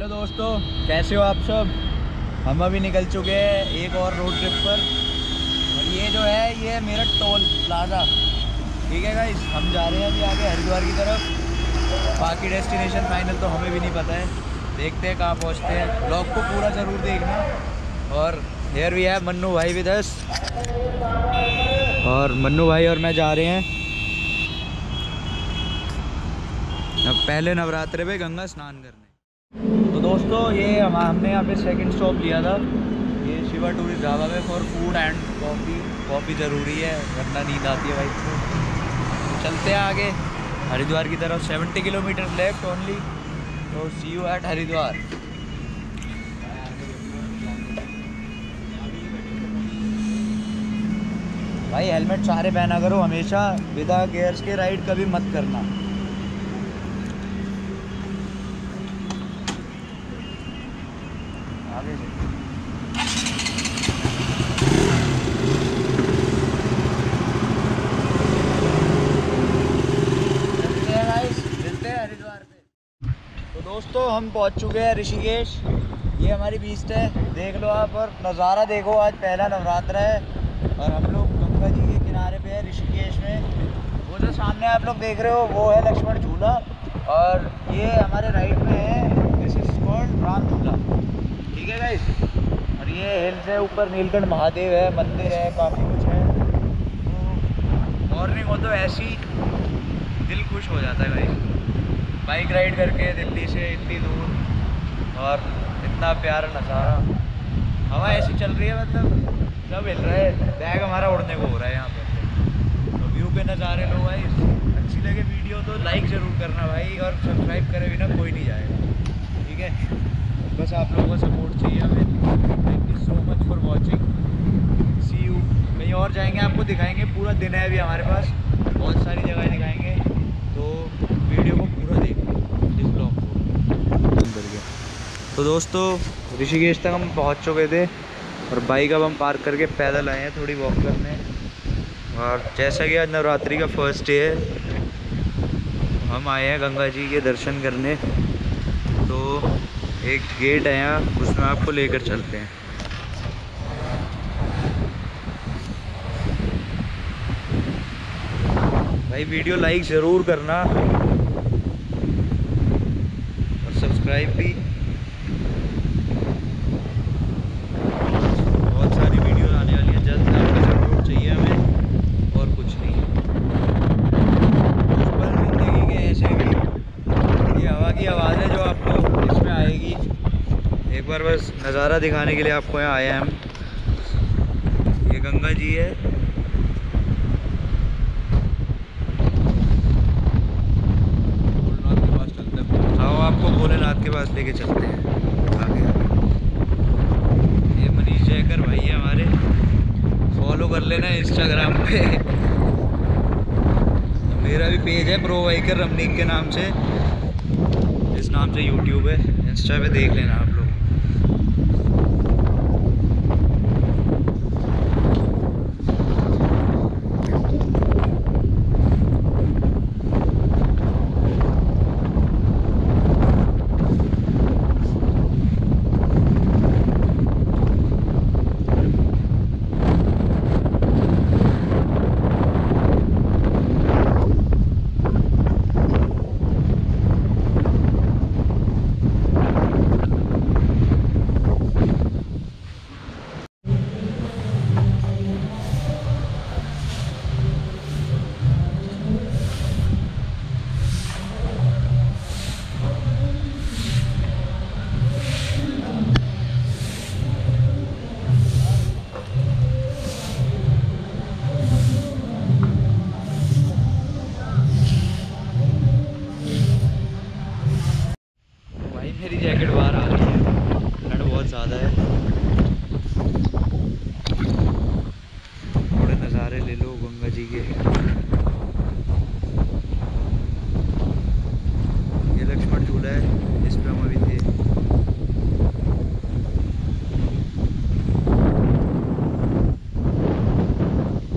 Hello दोस्तों, कैसे हो आप सब? हम अभी निकल चुके हैं एक और रोड ट्रिप पर। और ये जो है, ये मेरठ टोल प्लाजा। ठीक है गाइस हम जा रहे हैं अभी आगे हरिद्वार की तरफ़। बाकी डेस्टिनेशन फाइनल तो हमें भी नहीं पता है। देखते हैं कहाँ पहुँचते हैं। ब्लॉग को पूरा ज़रूर देखना। और हेयर भी है मन्नू भाई भी दस और मन्नू भाई और मैं जा रहे हैं। अब पहले नवरात्रे पे गंगा स्नान करने। तो दोस्तों, ये हम हमने यहाँ पे सेकंड स्टॉप लिया था। ये शिवा टूरिस्ट ढाबा में for food and coffee coffee ज़रूरी है, वरना नींद आती है भाई। तो चलते हैं आगे। हरिद्वार की तरफ़ 70 किलोमीटर लेफ़्ट ओनली तो सी यू एट हरिद्वार। भाई हेलमेट सारे पहना करो हमेशा। विदा गेयर्स के राइड कभी मत करना आगे से चलते हैं guys, मिलते हैं हरिद्वार पे तो दोस्तों हम पहुँच चुके हैं ऋषिकेश। ये हमारी बीस्ट है। देख लो आप और नज़ारा देखो। आज पहला नवरात्र है और हम लोग गंगा जी के किनारे पे है ऋषिकेश में। वो जो सामने आप लोग देख रहे हो, वो है लक्ष्मण झूला और ये हमारे राइट में है। दिस इज़ कॉल्ड राम झूला। ठीक है गाइस और ये हिल्स है ऊपर नीलकंठ महादेव है। मंदिर है, काफ़ी कुछ है। तो मॉर्निंग हो तो ऐसी दिल खुश हो जाता है भाई। बाइक राइड करके दिल्ली से इतनी दूर और इतना प्यारा नज़ारा। हवा ऐसी चल रही है मतलब सब हिल रहा है। बैग हमारा उड़ने को हो रहा है यहाँ पे। तो व्यू के नज़ारे लो भाई। अच्छी लगे वीडियो तो लाइक ज़रूर करना भाई और सब्सक्राइब करे बिना कोई नहीं जाएगा। ठीक है? बस आप लोगों का सपोर्ट चाहिए हमें। Thank you so much for watching see you कहीं और जाएँगे, आपको दिखाएँगे। पूरा दिन है अभी हमारे पास। बहुत सारी जगह दिखाएँगे तो वीडियो को पूरा देखो इस ब्लॉग को तो दोस्तों, ऋषिकेश तक हम पहुँच चुके थे और बाइक अब हम पार्क करके पैदल आए हैं, थोड़ी वॉक करने। और जैसा कि आज नवरात्रि का फ़र्स्ट डे है, हम आए हैं गंगा जी के दर्शन करने। तो एक गेट है यहाँ, उसमें आपको लेकर चलते हैं। भाई वीडियो लाइक ज़रूर करना और सब्सक्राइब भी बहुत सारी वीडियो आने वाली हैं जल्द आपका सपोर्ट चाहिए हमें और कुछ नहीं कुछ पल ज़िंदगी के ऐसे भी ये हवा की आवाज़ है जो आपको इसमें आएगी एक बार बस नज़ारा दिखाने के लिए आपको यहाँ आए हैं हम। ये गंगा जी है। भोलेनाथ के पास चलते हैं। आओ आपको भोलेनाथ के पास लेके चलते हैं। आगे ये मनीष जयकर भाई है हमारे। फॉलो कर लेना इंस्टाग्राम पे। मेरा भी पेज है प्रो वाइकर रमनीक के नाम से। इस नाम से यूट्यूब है। इंस्टा पे देख लेना आप लोग।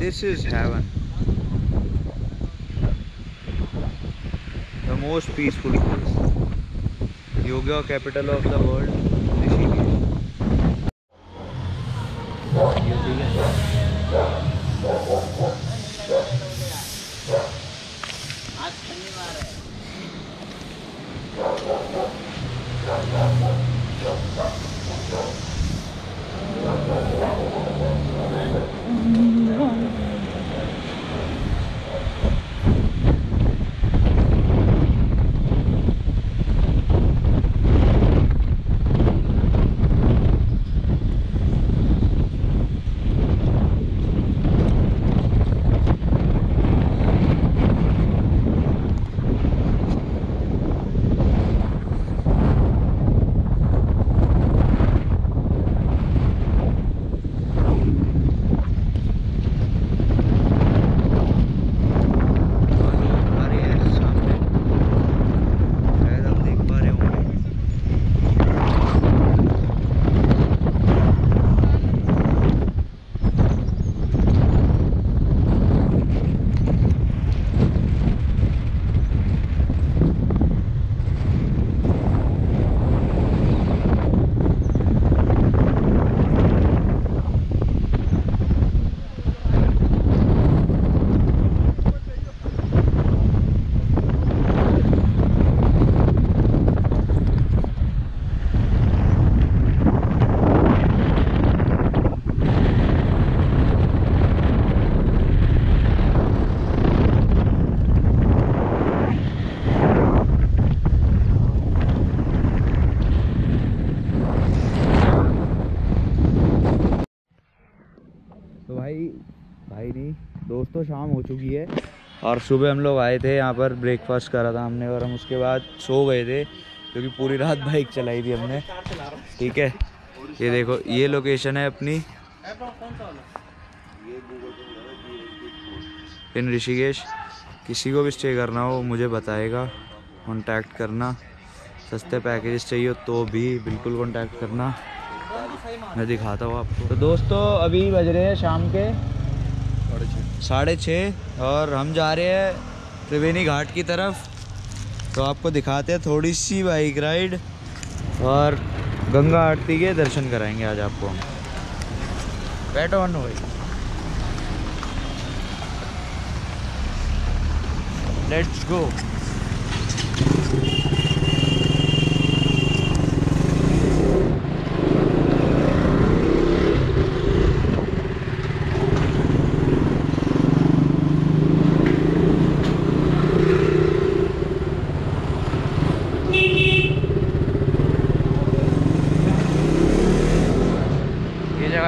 This is heaven. The most peaceful place. Yoga capital of the world. शाम हो चुकी है। और सुबह हम लोग आए थे, यहाँ पर ब्रेकफास्ट करा था हमने और हम उसके बाद सो गए थे, क्योंकि पूरी रात बाइक चलाई थी हमने। ठीक है? ये देखो, ये लोकेशन है अपनी। इन ऋषिकेश। किसी को भी स्टे करना हो, मुझे बताएगा। कांटेक्ट करना। सस्ते पैकेजेस चाहिए तो भी बिल्कुल कांटेक्ट करना। मैं दिखाता हूँ आपको। तो दोस्तों, अभी बज रहे हैं शाम के। साढ़े छः। और हम जा रहे हैं त्रिवेणी घाट की तरफ़। तो आपको दिखाते हैं थोड़ी सी बाइक राइड, और गंगा आरती के दर्शन कराएँगे आज आपको हम। बैठो अनु भाई। लेट्स गो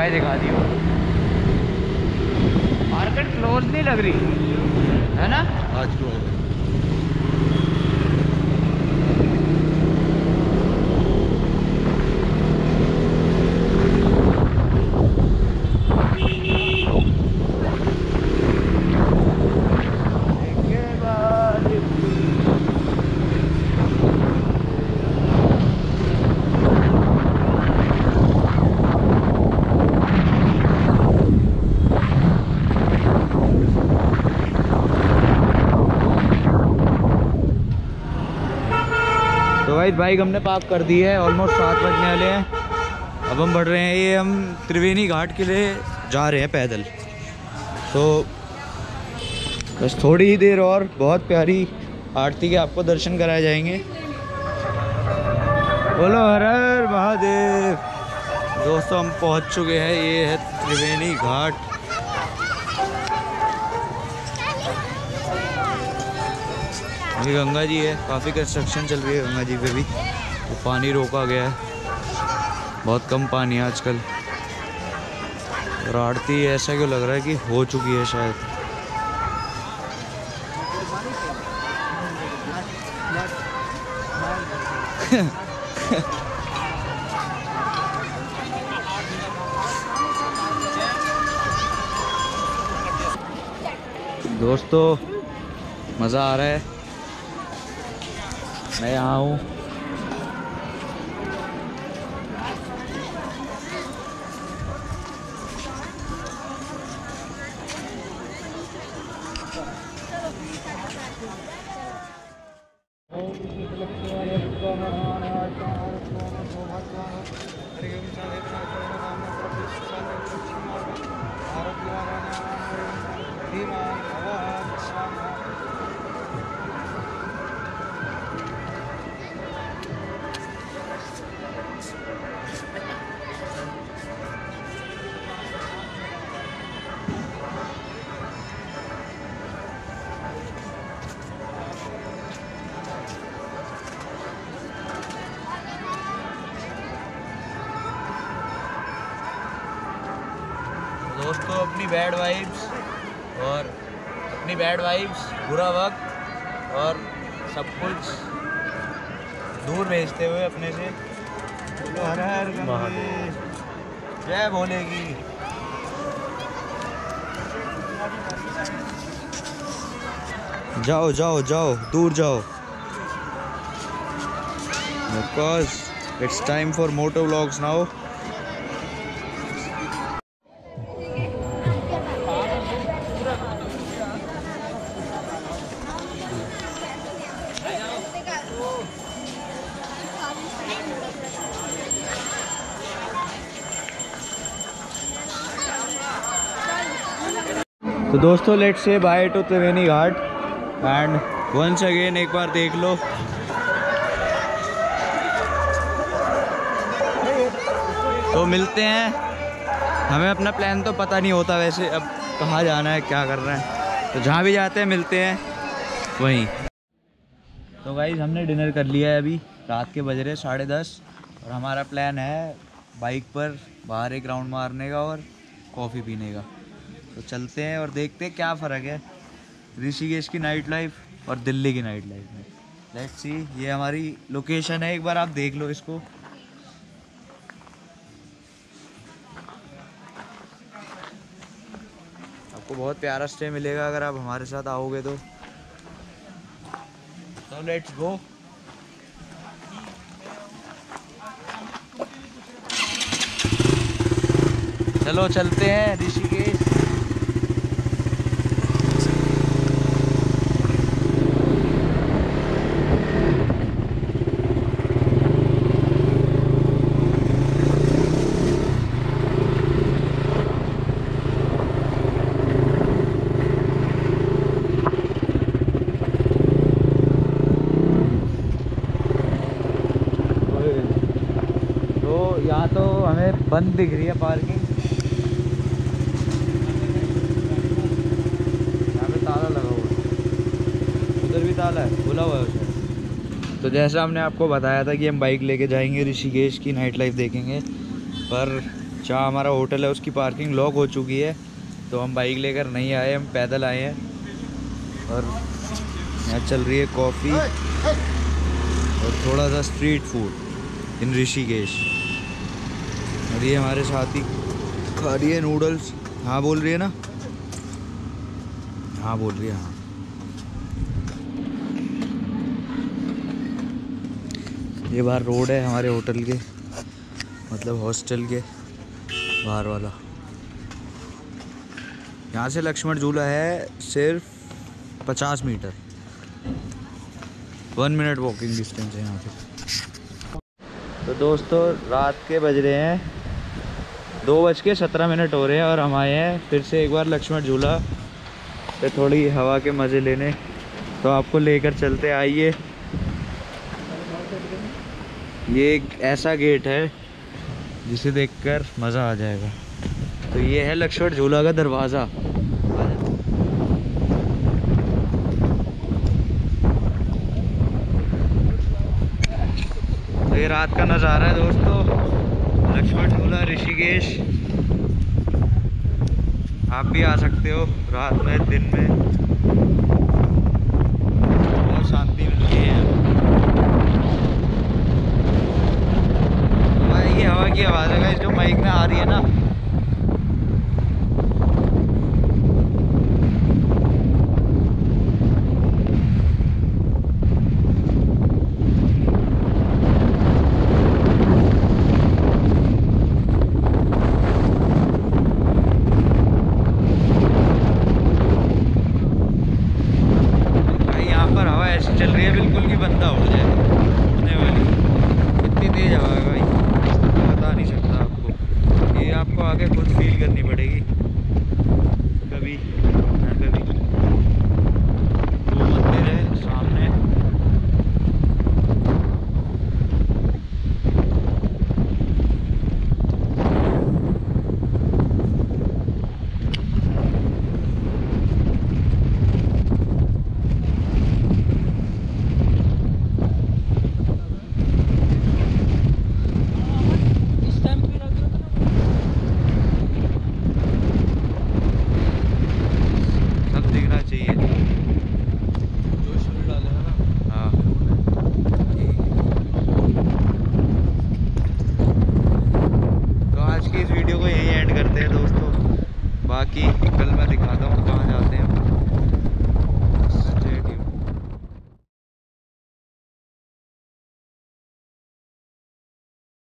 जगह दिखा दी मार्केट क्लोज नहीं लग रही है ना? आज क्यों है तो भाई बाइक हमने पार्क कर दी है ऑलमोस्ट सात बजने वाले हैं। अब हम बढ़ रहे हैं, ये हम त्रिवेणी घाट के लिए जा रहे हैं पैदल। तो बस थोड़ी ही देर और बहुत प्यारी आरती के आपको दर्शन कराए जाएँगे। बोलो, हर हर महादेव। दोस्तों, हम पहुँच चुके हैं, ये है त्रिवेणी घाट। ये गंगा जी है। काफ़ी कंस्ट्रक्शन चल रही है गंगा जी पे भी। तो पानी रोका गया है। बहुत कम पानी है आजकल। और आरती ऐसा क्यों लग रहा है कि हो चुकी है शायद? दोस्तों, मज़ा आ रहा है। Thấy không? हूँ अपनी बैड वाइब्स और अपनी बैड वाइब्स बुरा वक्त और सब कुछ दूर भेजते हुए अपने से। हर हर जय की जाओ जाओ जाओ दूर जाओ। Because it's time for moto vlogs now दोस्तों let say bye to Triveni Ghat and once again एक बार देख लो। तो मिलते हैं। हमें अपना प्लान तो पता नहीं होता वैसे अब कहाँ जाना है, क्या करना है। तो जहाँ भी जाते हैं, मिलते हैं। वहीं। तो गाइज़ हमने डिनर कर लिया है अभी। रात के बज रहे साढ़े दस। और हमारा प्लान है बाइक पर बाहर एक राउंड मारने का और कॉफ़ी पीने का। तो चलते हैं और देखते हैं क्या फ़र्क है। ऋषिकेश की नाइट लाइफ और दिल्ली की नाइट लाइफ में। लेट्स सी ये हमारी लोकेशन है, एक बार आप देख लो इसको। आपको बहुत प्यारा स्टे मिलेगा अगर आप हमारे साथ आओगे तो। लेट्स गो चलो चलते हैं ऋषिकेश तो यहाँ तो हमें बंद दिख रही है पार्किंग। यहाँ पे ताला लगा हुआ है। उधर भी ताला है, खुला हुआ है उसे तो जैसा हमने आपको बताया था कि हम बाइक लेके जाएँगे, ऋषिकेश की नाइट लाइफ देखेंगे, पर जहाँ हमारा होटल है, उसकी पार्किंग लॉक हो चुकी है तो हम बाइक लेकर नहीं आए, हम पैदल आए हैं। और यहाँ चल रही है कॉफ़ी और थोड़ा सा स्ट्रीट फ़ूड इन ऋषिकेश। और ये हमारे साथी खा रही है नूडल्स हाँ बोल रही है ना? हाँ बोल रही है हाँ। ये बाहर रोड है हमारे होटल के मतलब हॉस्टल के बाहर वाला। यहाँ से लक्ष्मण झूला है सिर्फ़ पचास metre. One minute walking distance है यहाँ से तो दोस्तों रात के बज रहे हैं। दो बज के सत्रह मिनट हो रहे हैं और हम आए हैं फिर से एक बार लक्ष्मण झूला पे थोड़ी हवा के मज़े लेने। तो आपको लेकर चलते आइए। ये एक ऐसा गेट है जिसे देखकर मज़ा आ जाएगा। तो ये है लक्ष्मण झूला का दरवाज़ा। तो ये रात का नज़ारा है दोस्तों। लक्ष्मण झूला ऋषिकेश। आप भी आ सकते हो रात में, दिन में। बहुत शांति मिलती है। हवा की आवाज़ है जो माइक में आ रही है ना।